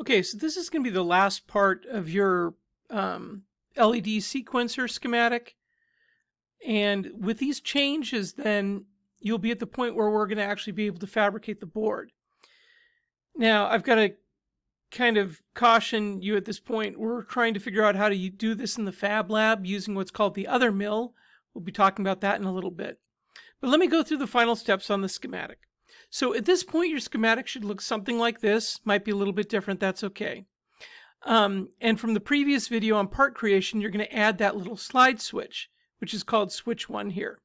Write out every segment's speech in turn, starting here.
Okay, so this is going to be the last part of your um, LED sequencer schematic. And with these changes, then you'll be at the point where we're going to actually be able to fabricate the board. Now, I've got to kind of caution you at this point. We're trying to figure out how to do this in the Fab Lab using what's called the Othermill. We'll be talking about that in a little bit. But let me go through the final steps on the schematic. So at this point, your schematic should look something like this. Might be a little bit different, that's okay. Um, and from the previous video on part creation, you're going to add that little slide switch, which is called switch 1 here.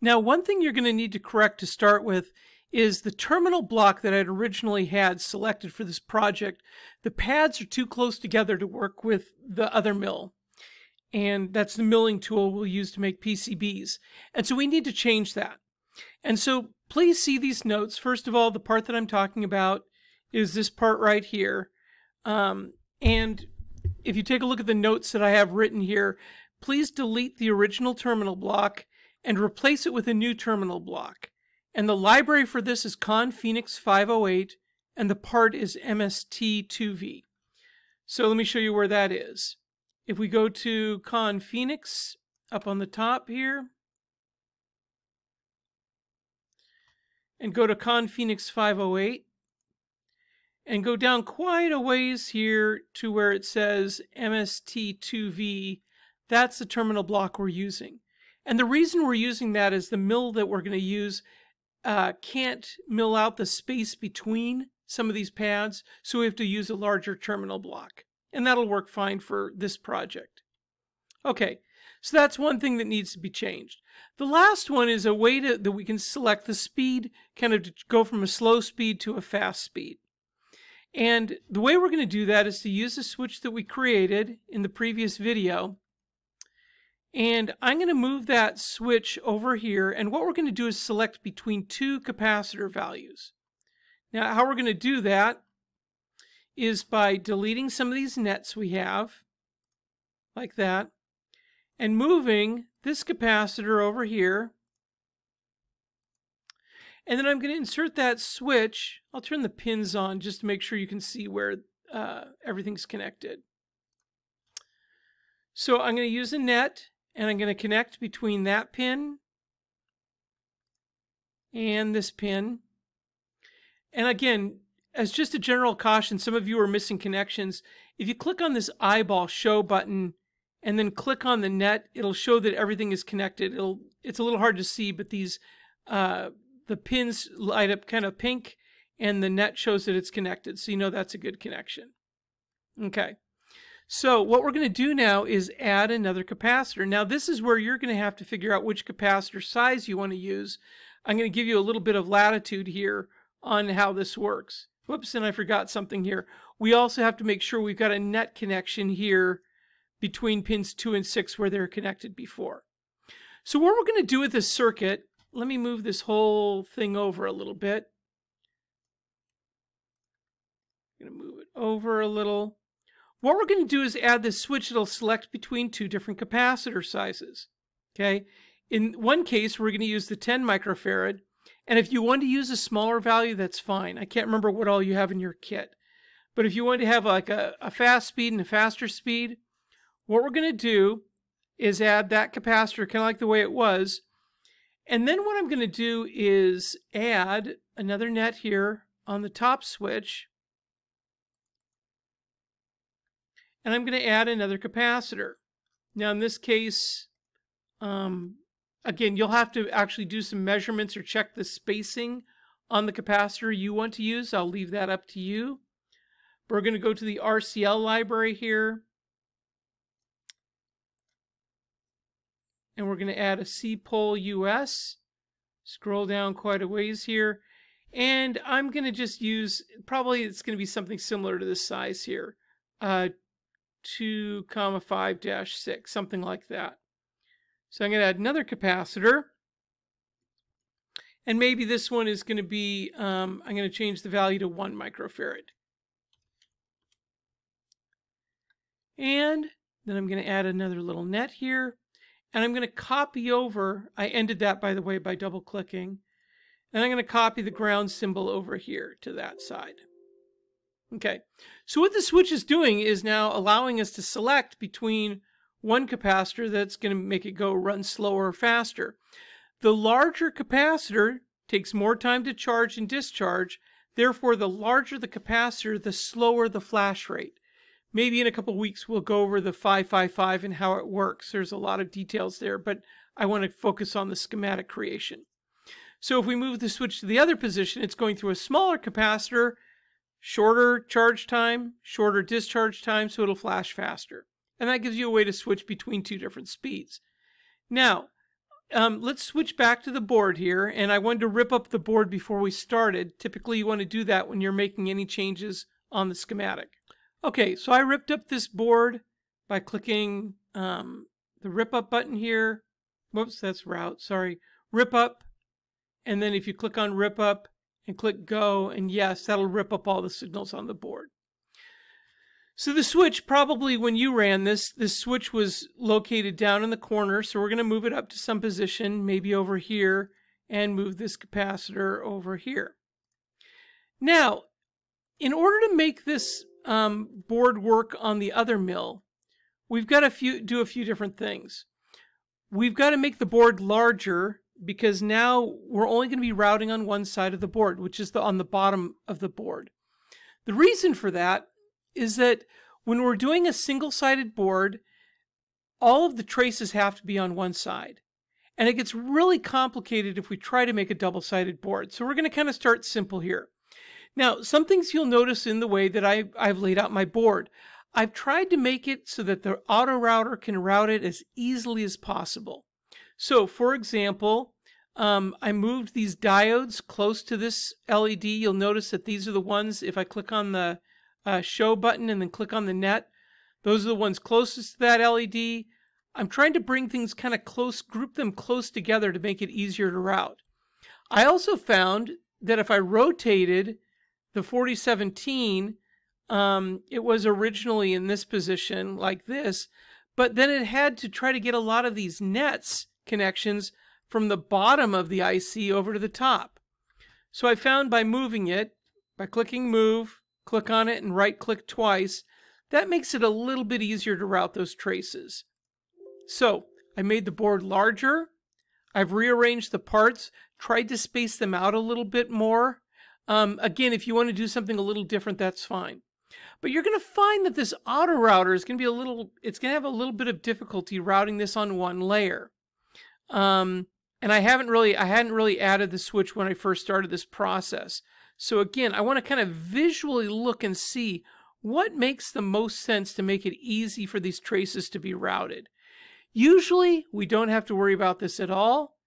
Now, one thing you're going to need to correct to start with is the terminal block that I'd originally had selected for this project. The pads are too close together to work with the Othermill. And that's the milling tool we'll use to make PCBs. And so we need to change that. And so please see these notes. First of all, the part that I'm talking about is this part right here. Um, and if you take a look at the notes that I have written here, please delete the original terminal block and replace it with a new terminal block. And the library for this is Con Phoenix 508, and the part is MST2V. So let me show you where that is. If we go to Con Phoenix up on the top here, and go to Con Phoenix 508, and go down quite a ways here to where it says MST2V, that's the terminal block we're using. And the reason we're using that is the mill that we're going to use uh, can't mill out the space between some of these pads, so we have to use a larger terminal block. And that'll work fine for this project. Okay, so that's one thing that needs to be changed. The last one is a way to, that we can select the speed, kind of go from a slow speed to a fast speed. And the way we're going to do that is to use the switch that we created in the previous video and I'm going to move that switch over here. And what we're going to do is select between two capacitor values. Now, how we're going to do that is by deleting some of these nets we have, like that, and moving this capacitor over here. And then I'm going to insert that switch. I'll turn the pins on just to make sure you can see where uh, everything's connected. So I'm going to use a net and I'm going to connect between that pin and this pin. And again, as just a general caution, some of you are missing connections. If you click on this eyeball show button and then click on the net, it'll show that everything is connected. It'll it's a little hard to see, but these uh, the pins light up kind of pink and the net shows that it's connected. So you know that's a good connection. Okay. So what we're going to do now is add another capacitor. Now this is where you're going to have to figure out which capacitor size you want to use. I'm going to give you a little bit of latitude here on how this works. Whoops, and I forgot something here. We also have to make sure we've got a net connection here between pins 2 and 6 where they're connected before. So what we're going to do with this circuit, let me move this whole thing over a little bit. I'm going to move it over a little. What we're going to do is add this switch that'll select between two different capacitor sizes. Okay. In one case, we're going to use the 10 microfarad. And if you want to use a smaller value, that's fine. I can't remember what all you have in your kit. But if you want to have like a, a fast speed and a faster speed, what we're going to do is add that capacitor kind of like the way it was. And then what I'm going to do is add another net here on the top switch. and I'm going to add another capacitor. Now in this case, um, again, you'll have to actually do some measurements or check the spacing on the capacitor you want to use. I'll leave that up to you. We're going to go to the RCL library here. And we're going to add a C-pole US. Scroll down quite a ways here. And I'm going to just use, probably it's going to be something similar to this size here. Uh, 2 comma 5 dash 6, something like that. So I'm going to add another capacitor. And maybe this one is going to be, um, I'm going to change the value to 1 microfarad. And then I'm going to add another little net here. And I'm going to copy over, I ended that by the way by double clicking. And I'm going to copy the ground symbol over here to that side. Okay, so what the switch is doing is now allowing us to select between one capacitor that's going to make it go run slower or faster. The larger capacitor takes more time to charge and discharge, therefore the larger the capacitor, the slower the flash rate. Maybe in a couple weeks we'll go over the 555 and how it works. There's a lot of details there, but I want to focus on the schematic creation. So if we move the switch to the other position, it's going through a smaller capacitor, shorter charge time, shorter discharge time, so it'll flash faster. And that gives you a way to switch between two different speeds. Now, um, let's switch back to the board here, and I wanted to rip up the board before we started. Typically, you want to do that when you're making any changes on the schematic. Okay, so I ripped up this board by clicking um, the rip up button here. Whoops, that's route, sorry. Rip up, and then if you click on rip up and click go, and yes, that'll rip up all the signals on the board. So the switch, probably when you ran this, this switch was located down in the corner. So we're going to move it up to some position, maybe over here, and move this capacitor over here. Now, in order to make this um, board work on the Othermill, we've got to few, do a few different things. We've got to make the board larger because now we're only going to be routing on one side of the board, which is the, on the bottom of the board. The reason for that is that when we're doing a single-sided board, all of the traces have to be on one side. And it gets really complicated if we try to make a double-sided board. So we're going to kind of start simple here. Now, some things you'll notice in the way that I, I've laid out my board. I've tried to make it so that the auto router can route it as easily as possible. So, for example, um, I moved these diodes close to this LED. You'll notice that these are the ones, if I click on the uh, show button and then click on the net. Those are the ones closest to that LED. I'm trying to bring things kind of close, group them close together to make it easier to route. I also found that if I rotated the 4017, um, it was originally in this position like this, but then it had to try to get a lot of these nets connections from the bottom of the IC over to the top. So I found by moving it, by clicking move, click on it and right click twice, that makes it a little bit easier to route those traces. So I made the board larger. I've rearranged the parts, tried to space them out a little bit more. Um, again, if you want to do something a little different, that's fine. But you're going to find that this auto router is going to be a little, it's going to have a little bit of difficulty routing this on one layer. Um, and I haven't really, I hadn't really added the switch when I first started this process. So again, I want to kind of visually look and see what makes the most sense to make it easy for these traces to be routed. Usually, we don't have to worry about this at all.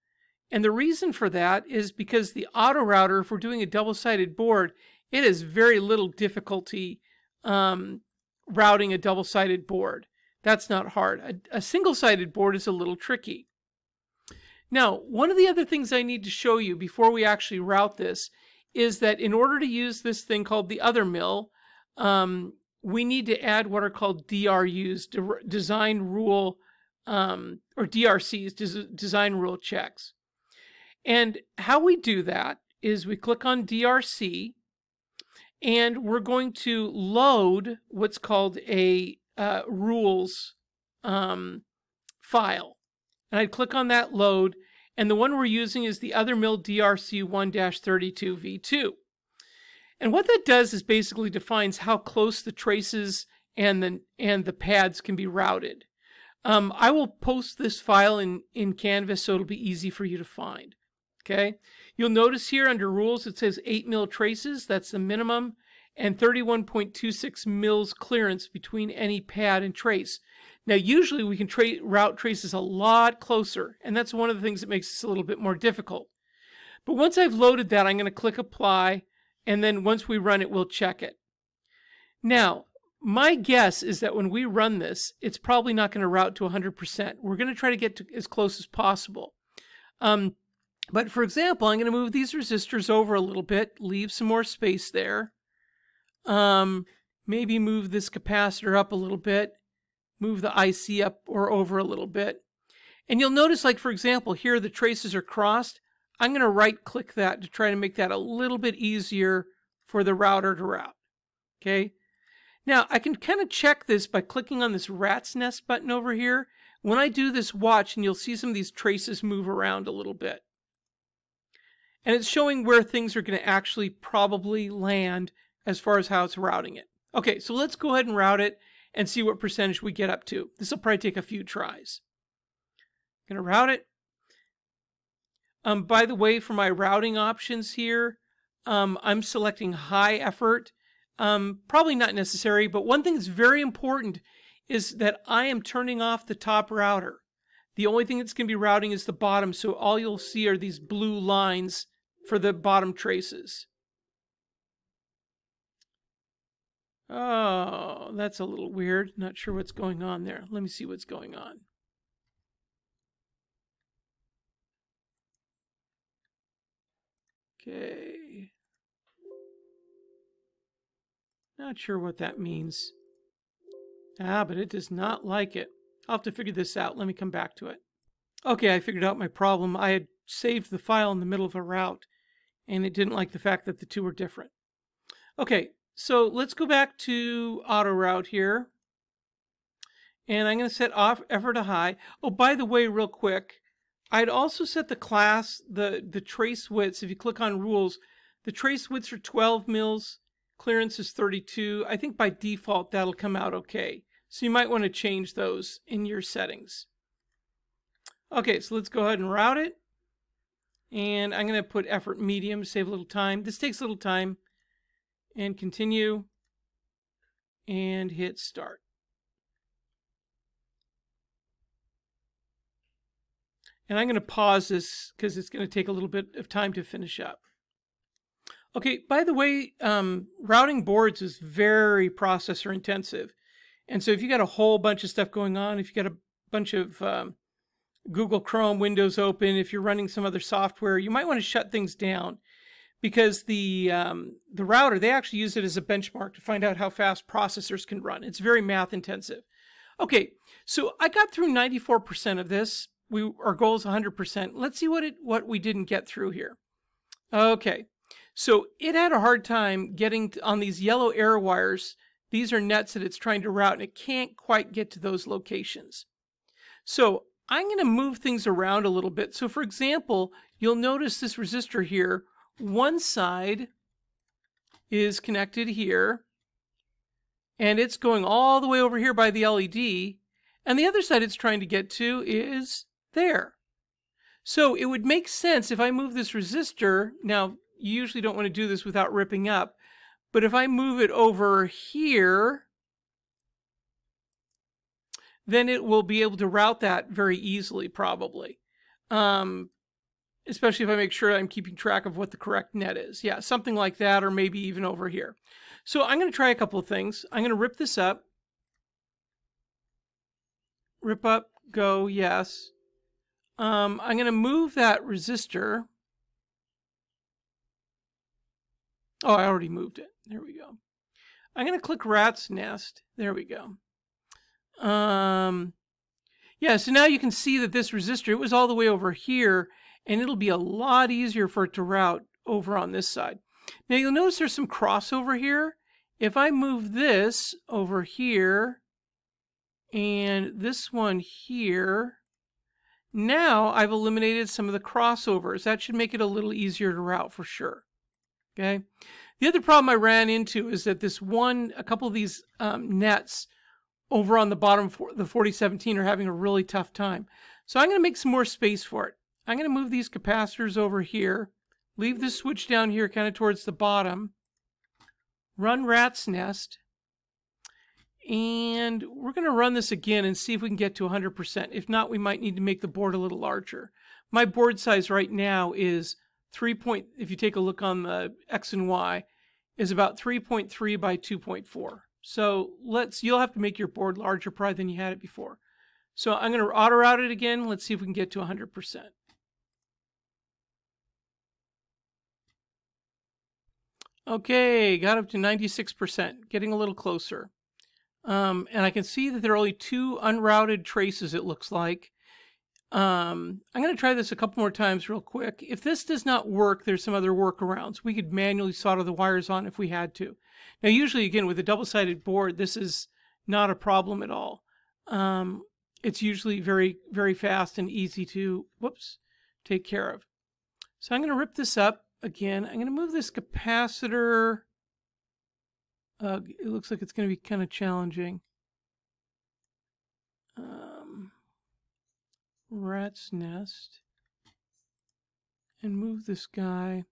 And the reason for that is because the auto router, if we're doing a double-sided board, it has very little difficulty um, routing a double-sided board. That's not hard. A, a single-sided board is a little tricky. Now, one of the other things I need to show you before we actually route this is that in order to use this thing called the Othermill, um, we need to add what are called DRUs, de design rule, um, or DRCs, des design rule checks. And how we do that is we click on DRC and we're going to load what's called a uh, rules um, file. And I'd click on that load and the one we're using is the Othermill DRC 1-32V2. And what that does is basically defines how close the traces and the, and the pads can be routed. Um, I will post this file in, in Canvas so it'll be easy for you to find. Okay, You'll notice here under rules it says 8 mil traces, that's the minimum, and 31.26 mils clearance between any pad and trace. Now, usually we can tra route traces a lot closer, and that's one of the things that makes this a little bit more difficult. But once I've loaded that, I'm going to click Apply, and then once we run it, we'll check it. Now, my guess is that when we run this, it's probably not going to route to 100%. We're going to try to get to as close as possible. Um, but for example, I'm going to move these resistors over a little bit, leave some more space there. Um, maybe move this capacitor up a little bit, move the IC up or over a little bit. And you'll notice, like for example, here the traces are crossed. I'm going to right click that to try to make that a little bit easier for the router to route. Okay. Now I can kind of check this by clicking on this rat's nest button over here. When I do this, watch, and you'll see some of these traces move around a little bit. And it's showing where things are going to actually probably land as far as how it's routing it. Okay, so let's go ahead and route it and see what percentage we get up to. This will probably take a few tries. I'm going to route it. Um, by the way, for my routing options here, um, I'm selecting high effort. Um, probably not necessary, but one thing that's very important is that I am turning off the top router. The only thing that's going to be routing is the bottom, so all you'll see are these blue lines for the bottom traces. Oh, that's a little weird. Not sure what's going on there. Let me see what's going on. Okay. Not sure what that means. Ah, but it does not like it. I'll have to figure this out. Let me come back to it. Okay, I figured out my problem. I had saved the file in the middle of a route, and it didn't like the fact that the two were different. Okay, so let's go back to auto route here. And I'm going to set off effort to high. Oh, by the way, real quick, I'd also set the class, the, the trace widths. If you click on rules, the trace widths are 12 mils, clearance is 32. I think by default that'll come out okay. So you might want to change those in your settings. Okay, so let's go ahead and route it. And I'm going to put effort medium, save a little time. This takes a little time. And continue. And hit start. And I'm going to pause this because it's going to take a little bit of time to finish up. Okay, by the way, um, routing boards is very processor intensive. And so if you got a whole bunch of stuff going on, if you got a bunch of um, Google Chrome windows open, if you're running some other software, you might want to shut things down because the um, the router they actually use it as a benchmark to find out how fast processors can run. It's very math intensive. Okay, so I got through 94% of this. We our goal is 100%. Let's see what it what we didn't get through here. Okay, so it had a hard time getting on these yellow air wires. These are nets that it's trying to route, and it can't quite get to those locations. So I'm going to move things around a little bit. So for example, you'll notice this resistor here, one side is connected here, and it's going all the way over here by the LED, and the other side it's trying to get to is there. So it would make sense if I move this resistor, now you usually don't want to do this without ripping up. But if I move it over here, then it will be able to route that very easily, probably. Um, especially if I make sure I'm keeping track of what the correct net is. Yeah, something like that, or maybe even over here. So I'm going to try a couple of things. I'm going to rip this up. Rip up, go, yes. Um, I'm going to move that resistor Oh, I already moved it. There we go. I'm going to click Rat's Nest. There we go. Um, yeah, so now you can see that this resistor, it was all the way over here, and it'll be a lot easier for it to route over on this side. Now you'll notice there's some crossover here. If I move this over here, and this one here, now I've eliminated some of the crossovers. That should make it a little easier to route for sure. Okay. The other problem I ran into is that this one, a couple of these um, nets over on the bottom for the 4017 are having a really tough time. So I'm going to make some more space for it. I'm going to move these capacitors over here, leave this switch down here kind of towards the bottom, run rat's nest, and we're going to run this again and see if we can get to 100%. If not, we might need to make the board a little larger. My board size right now is 3 point, if you take a look on the X and Y, is about 3.3 by 2.4. So let's, you'll have to make your board larger probably than you had it before. So I'm going to auto route it again. Let's see if we can get to 100%. Okay, got up to 96%, getting a little closer. Um, and I can see that there are only two unrouted traces, it looks like. Um, I'm going to try this a couple more times real quick. If this does not work, there's some other workarounds. We could manually solder the wires on if we had to. Now, usually, again, with a double-sided board, this is not a problem at all. Um, it's usually very, very fast and easy to, whoops, take care of. So I'm going to rip this up again. I'm going to move this capacitor. Uh, it looks like it's going to be kind of challenging. Um, rat's nest. And move this guy.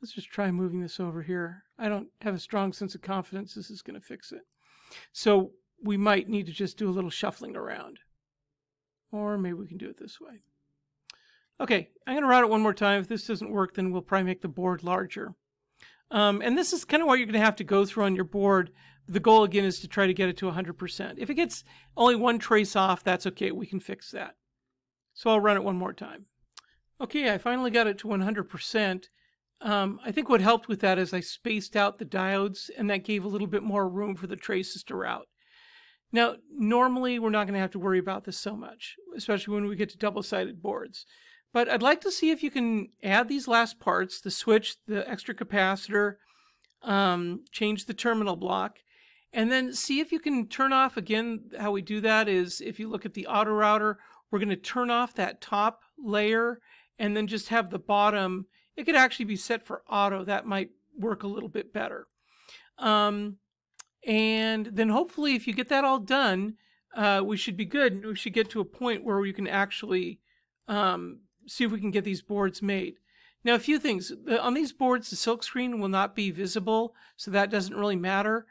Let's just try moving this over here. I don't have a strong sense of confidence this is going to fix it. So we might need to just do a little shuffling around. Or maybe we can do it this way. Okay, I'm going to route it one more time. If this doesn't work, then we'll probably make the board larger. Um, and this is kind of what you're going to have to go through on your board. The goal, again, is to try to get it to 100%. If it gets only one trace off, that's okay. We can fix that. So I'll run it one more time. Okay, I finally got it to 100%. Um, I think what helped with that is I spaced out the diodes, and that gave a little bit more room for the traces to route. Now, normally we're not going to have to worry about this so much, especially when we get to double-sided boards. But I'd like to see if you can add these last parts, the switch, the extra capacitor, um, change the terminal block, and then see if you can turn off, again, how we do that is if you look at the auto router, we're going to turn off that top layer and then just have the bottom, it could actually be set for auto. That might work a little bit better. Um, and then hopefully if you get that all done, uh, we should be good. We should get to a point where we can actually um, see if we can get these boards made. Now, a few things. On these boards, the silkscreen will not be visible, so that doesn't really matter.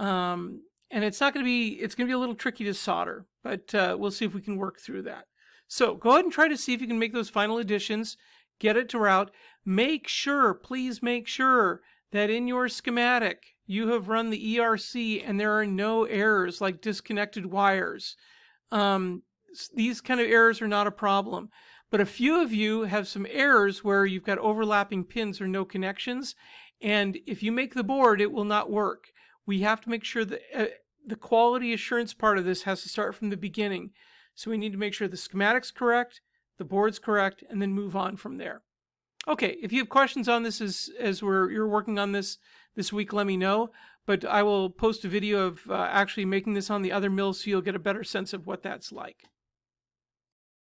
Um, and it's not going to be, it's going to be a little tricky to solder, but uh, we'll see if we can work through that. So go ahead and try to see if you can make those final additions, get it to route. Make sure, please make sure that in your schematic, you have run the ERC and there are no errors like disconnected wires. Um, these kind of errors are not a problem. But a few of you have some errors where you've got overlapping pins or no connections. And if you make the board, it will not work. We have to make sure that uh, the quality assurance part of this has to start from the beginning. So we need to make sure the schematic's correct, the board's correct, and then move on from there. Okay, if you have questions on this as, as we're, you're working on this this week, let me know. But I will post a video of uh, actually making this on the Othermill so you'll get a better sense of what that's like.